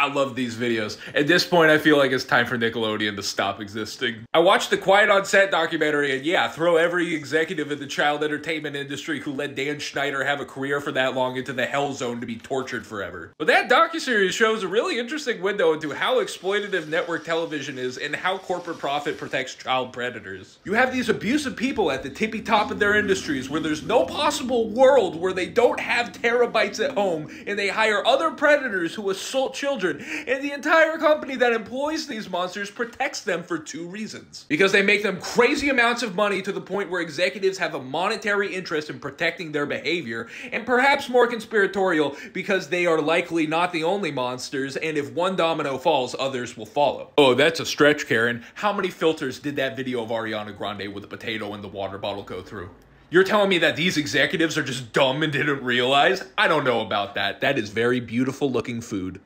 I love these videos. At this point, I feel like it's time for Nickelodeon to stop existing. I watched the Quiet on Set documentary, and yeah, throw every executive in the child entertainment industry who let Dan Schneider have a career for that long into the hell zone to be tortured forever. But that docuseries shows a really interesting window into how exploitative network television is and how corporate profit protects child predators. You have these abusive people at the tippy top of their industries where there's no possible world where they don't have terabytes at home and they hire other predators who assault children, and the entire company that employs these monsters protects them for two reasons. Because they make them crazy amounts of money to the point where executives have a monetary interest in protecting their behavior, and perhaps more conspiratorial because they are likely not the only monsters, and if one domino falls, others will follow. Oh, that's a stretch, Karen. How many filters did that video of Ariana Grande with a potato in the water bottle go through? You're telling me that these executives are just dumb and didn't realize? I don't know about that. That is very beautiful looking food.